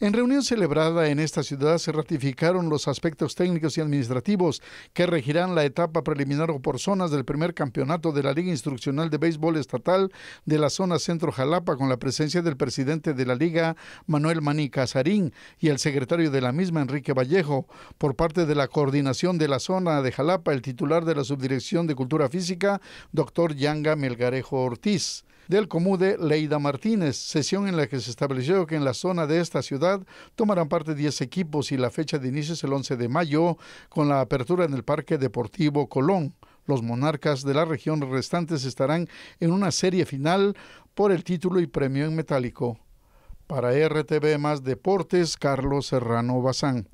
En reunión celebrada en esta ciudad se ratificaron los aspectos técnicos y administrativos que regirán la etapa preliminar o por zonas del primer campeonato de la Liga Instruccional de Béisbol Estatal de la zona Centro Jalapa con la presencia del presidente de la Liga, Manuel Maní Casarín, y el secretario de la misma, Enrique Vallejo. Por parte de la coordinación de la zona de Jalapa, el titular de la Subdirección de Cultura Física, doctor Yanga Melgarejo Ortiz del Comude Leida Martínez, sesión en la que se estableció que en la zona de esta ciudad tomarán parte 10 equipos y la fecha de inicio es el 11 de mayo con la apertura en el Parque Deportivo Colón. Los monarcas de la región restantes estarán en una serie final por el título y premio en metálico. Para RTV más Deportes, Carlos Serrano Bazán.